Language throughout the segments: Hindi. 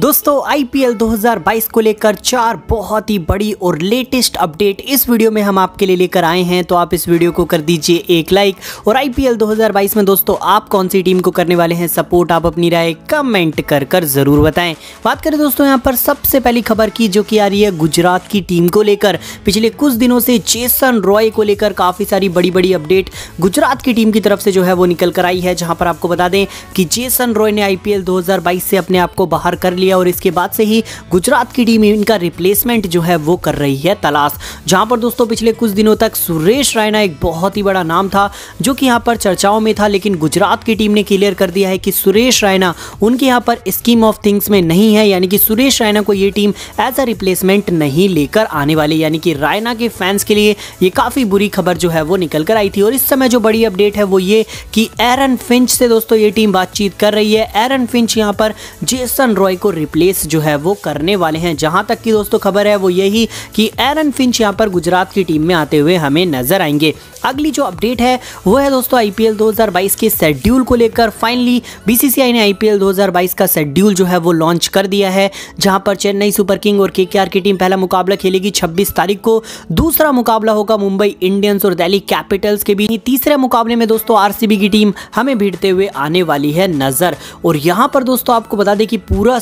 दोस्तों आईपीएल 2022 को लेकर चार बहुत ही बड़ी और लेटेस्ट अपडेट इस वीडियो में हम आपके लिए लेकर आए हैं। तो आप इस वीडियो को कर दीजिए एक लाइक और आईपीएल 2022 में दोस्तों, आप कौन सी टीम को करने वाले हैं? सपोर्ट आप अपनी राय कमेंट कर कर ज़रूर बताएँ। बात करें दोस्तों, यहाँ पर सबसे पहली खबर की जो कि आ रही है गुजरात की टीम को लेकर। पिछले कुछ दिनों से जेसन रॉय को लेकर काफ़ी सारी बड़ी बड़ी अपडेट गुजरात की टीम की तरफ़ से जो है वो निकल कर आई है। जहाँ पर आपको बता दें कि जेसन रॉय ने आईपीएल 2022 से अपने आप को बाहर कर लिया। और इसके बाद से ही गुजरात की टीम इनका रिप्लेसमेंट जो है वो कर रही है तलाश। जहाँ पर दोस्तों पिछले कुछ दिनों तक सुरेश रायना एक बहुत ही बड़ा नाम था जो कि यहाँ पर चर्चाओं में था, लेकिन गुजरात की टीम ने क्लियर कर दिया है कि सुरेश रायना उनके यहाँ पर स्कीम ऑफ़ थिंग्स में नहीं है, यानी कि सुरेश रायना को ये टीम एज अ रिप्लेसमेंट नहीं लेकर आने वाली, यानी कि रायना के फैंस के लिए ये काफ़ी बुरी खबर जो है वो निकल कर आई थी। और इस समय जो बड़ी अपडेट है वो ये कि एरन फिंच से दोस्तों ये टीम बातचीत कर रही है। एरन फिंच यहाँ पर जेसन रॉय को रिप्लेस जो है वो करने वाले हैं। जहाँ तक की दोस्तों खबर है, वो यही कि एरन फिंच यहाँ पर गुजरात की टीम में आते हुए हमें नज़र आएँगे। अगली जो अपडेट है, वो है दोस्तों आईपीएल 2022 के शेड्यूल को लेकर। फाइनली बीसीसीआई ने आईपीएल 2022 का शेड्यूल जो है वो लॉन्च कर दिया है, जहाँ पर चेन्नई सुपर किंग और केकेआर की टीम पहला मुकाबला खेलेगी 26 तारीख को। दूसरा मुकाबला होगा मुंबई इंडियंस और दिल्ली कैपिटल्स के बीच। तीसरे मुकाबले में दोस्तों आरसीबी की टीम हमें भिड़ते हुए आने वाली है नज़र। और यहाँ पर दोस्तों आपको बता दें कि पूरा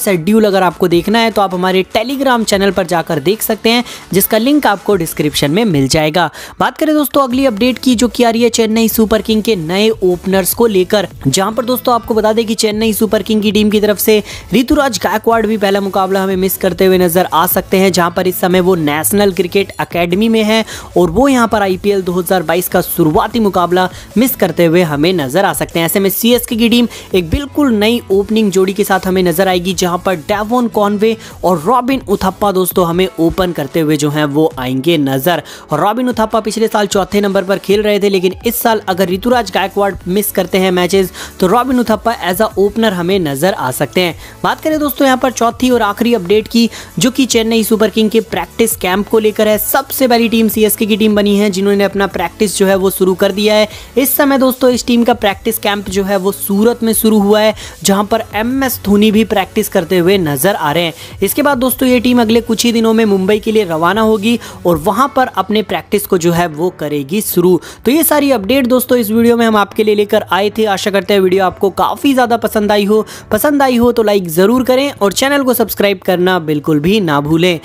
अगर आपको देखना है तो आप हमारे टेलीग्राम चैनल पर जाकर देख सकते हैं, जिसका लिंक आपको डिस्क्रिप्शन में मिल जाएगा। बात करें दोस्तों अगली अपडेट की, जो की आ रही है चेन्नई सुपर किंग के नए ओपनर्स को लेकर। जहाँ पर दोस्तों आपको बता दें कि चेन्नई सुपर किंग की टीम की तरफ़ से ऋतुराज गायकवाड़ भी पहला मुकाबला हमें मिस करते हुए नज़र आ सकते हैं, जहाँ पर इस समय वो नेशनल क्रिकेट अकेडमी में है और वो यहाँ पर आईपीएल 2022 का शुरुआती मुकाबला मिस करते हुए हमें नज़र आ सकते हैं। ऐसे में सीएसके की टीम एक बिल्कुल नई ओपनिंग जोड़ी के साथ हमें नज़र आएगी, जहाँ पर डेवोन कॉनवे और रॉबिन उथप्पा दोस्तों हमें ओपन करते हुए जो है वो आएँगे नज़र। रॉबिन उथप्पा पिछले साल चौथे नंबर पर खेल रहे थे, लेकिन इस साल अगर ऋतुराज गायकवाड़ मिस करते हैं मैचेस तो Robin Uthappa as a opener हमें नज़र आ सकते हैं। बात करें दोस्तों यहाँ पर चौथी और आखिरी अपडेट की, जो कि चेन्नई सुपर किंग के प्रैक्टिस कैंप को लेकर है। सबसे पहली टीम सीएसके की टीम बनी है, जिन्होंने अपना प्रैक्टिस जो है वो शुरू कर दिया है। इस समय दोस्तों इस टीम का प्रैक्टिस कैंप जो है वो सूरत में शुरू हुआ है, जहाँ पर एम एस धोनी भी प्रैक्टिस करते हुए नज़र आ रहे हैं। इसके बाद दोस्तों, ये टीम अगले कुछ ही दिनों में मुंबई के लिए रवाना होगी और वहाँ पर अपने प्रैक्टिस को जो है वो करेगी शुरू। तो ये सारी अपडेट दोस्तों, इस वीडियो में हम आपके लिए लेकर आए थे। आशा करते हैं वीडियो आपको काफ़ी ज़्यादा पसंद आई हो। पसंद आई हो तो लाइक ज़रूर करें और चैनल को सब्सक्राइब करना बिल्कुल भी ना भूलें।